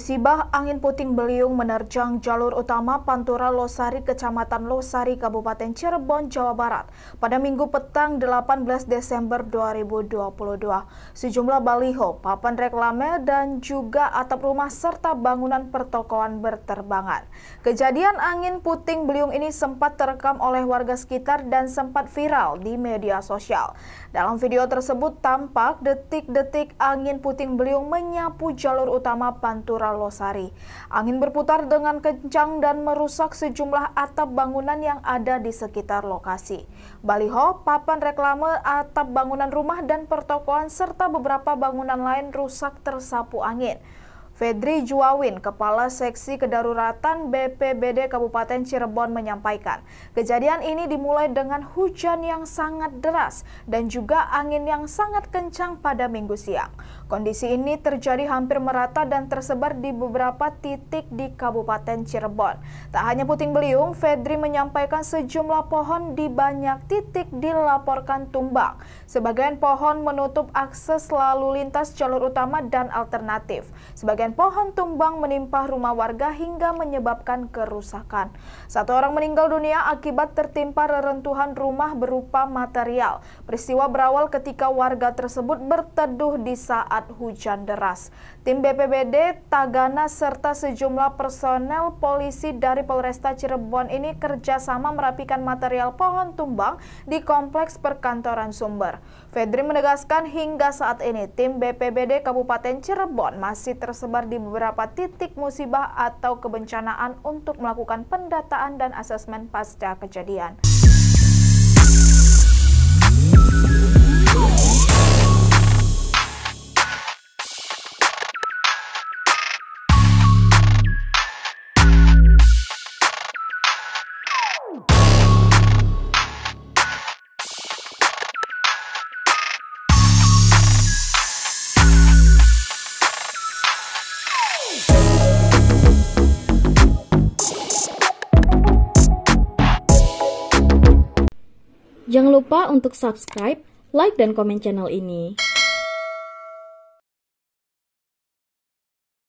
Musibah angin puting beliung menerjang jalur utama Pantura Losari, Kecamatan Losari, Kabupaten Cirebon, Jawa Barat pada Minggu petang 18 Desember 2022. Sejumlah baliho, papan reklame, dan juga atap rumah serta bangunan pertokoan berterbangan. Kejadian angin puting beliung ini sempat terekam oleh warga sekitar dan sempat viral di media sosial. Dalam video tersebut tampak detik-detik angin puting beliung menyapu jalur utama Pantura Losari. Angin berputar dengan kencang dan merusak sejumlah atap bangunan yang ada di sekitar lokasi. Baliho, papan reklame, atap bangunan rumah dan pertokoan serta beberapa bangunan lain rusak tersapu angin. Fedri Juawin, Kepala Seksi Kedaruratan BPBD Kabupaten Cirebon menyampaikan, kejadian ini dimulai dengan hujan yang sangat deras dan juga angin yang sangat kencang pada minggu siang. Kondisi ini terjadi hampir merata dan tersebar di beberapa titik di Kabupaten Cirebon. Tak hanya puting beliung, Fedri menyampaikan sejumlah pohon di banyak titik dilaporkan tumbang. Sebagian pohon menutup akses lalu lintas jalur utama dan alternatif. Sebagian dan pohon tumbang menimpa rumah warga hingga menyebabkan kerusakan. Satu orang meninggal dunia akibat tertimpa reruntuhan rumah berupa material. Peristiwa berawal ketika warga tersebut berteduh di saat hujan deras. Tim BPBD, Tagana, serta sejumlah personel polisi dari Polresta Cirebon ini kerjasama merapikan material pohon tumbang di kompleks perkantoran sumber. Fedri menegaskan hingga saat ini tim BPBD Kabupaten Cirebon masih tersebar tersebar di beberapa titik musibah atau kebencanaan untuk melakukan pendataan dan asesmen pasca kejadian. Jangan lupa untuk subscribe, like, dan komen channel ini.